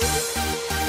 Música